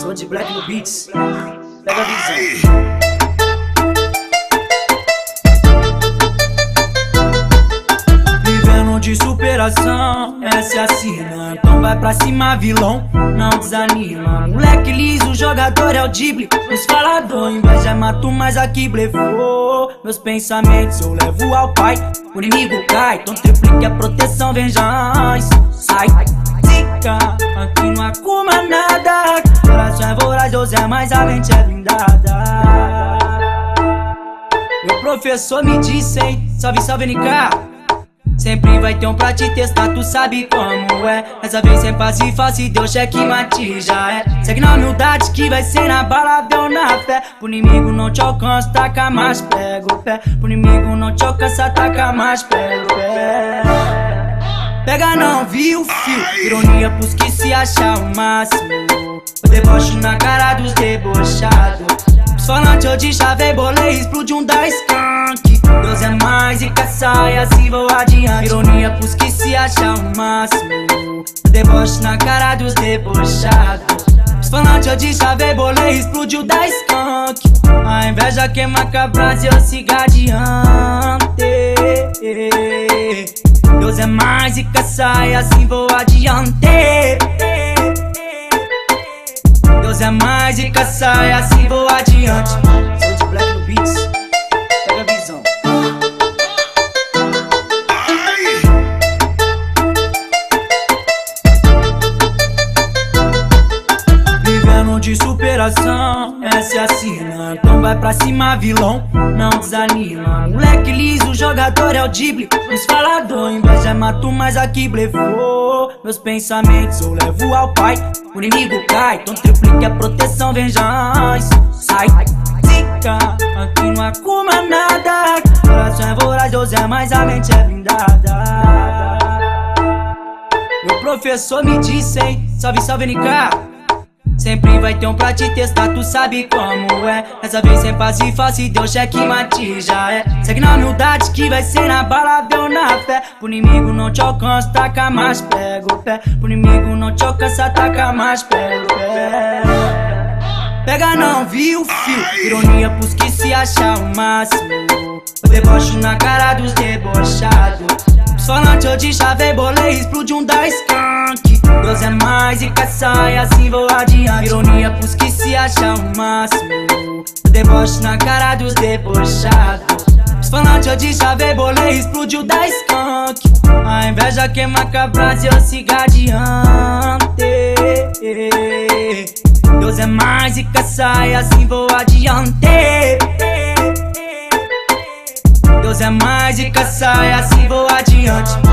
Sou de Black no Beats. Pega a visão. Vivendo de superação, essa é a sina. Então vai pra cima, vilão, não desanima. Moleque liso, jogador é o dible. Os falador, inveja mato, mas aqui blefou. Meus pensamentos eu levo ao pai. O inimigo cai, então triplique a proteção, venjans. Sai, zica, aqui não acuma nada. Mais, a mente é blindada. Meu professor me disse, hein? Salve, salve, NK. Sempre vai ter um pra te testar, tu sabe como é. Essa vez sem passe e face, deu cheque mate, já é. Segue na humildade que vai ser na balada ou na fé. Pro inimigo não te alcança, taca mais, pega o pé. Pro inimigo não te alcança, taca mais, pega o pé. Pega não, viu, fio? Ironia pros que se achar o máximo. O deboche na cara dos debochados. Os falantes eu de chave, bolei, explode um da skunk. Deus é mais e caça e assim vou adiante. Ironia pros que se acham o máximo. O deboche na cara dos debochados. Os falantes eu de chave, bolei, explodiu da skunk. A inveja queima cabras e eu sigo adiante. Deus é mais e caça e assim vou adiante. Deus é mais e caça e assim vou adiante. Sou de Black no de superação, essa é a sina. Então vai pra cima, vilão, não desanima. Moleque liso, jogador é o dible. Os falador, inveja mato, mas aqui blefou. Meus pensamentos eu levo ao pai. O inimigo cai, então triplique a proteção, venjans. Sai, zica, aqui não acuma nada. Coração é voraz, Deus é mais, a mente é blindada. Meu professor me disse, hein? Salve, salve, NK. Sempre vai ter um pra te testar, tu sabe como é. Essa vez sem passe e face, deu cheque mate, já é. Segue na humildade que vai ser na balada ou na fé. Pro inimigo não te alcança, taca mais, pega o pé. Pro inimigo não te alcança, taca mais, pega o pé. Pega não, viu, fio? Ironia pros que se acham o máximo. O deboche na cara dos debochados. Os falantes eu de chave, bolei, explode um da e assim vou adiante. Ironia pros que se acham o máximo. Deboche na cara dos debochados. Os falantes de chave, bolei, explodiu da skunk. A inveja queima cabras e eu sigo adiante. Deus é mais e caça e assim vou adiante. Deus é mais e caça e assim vou adiante.